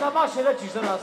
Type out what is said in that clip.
Zama się lecisz zaraz.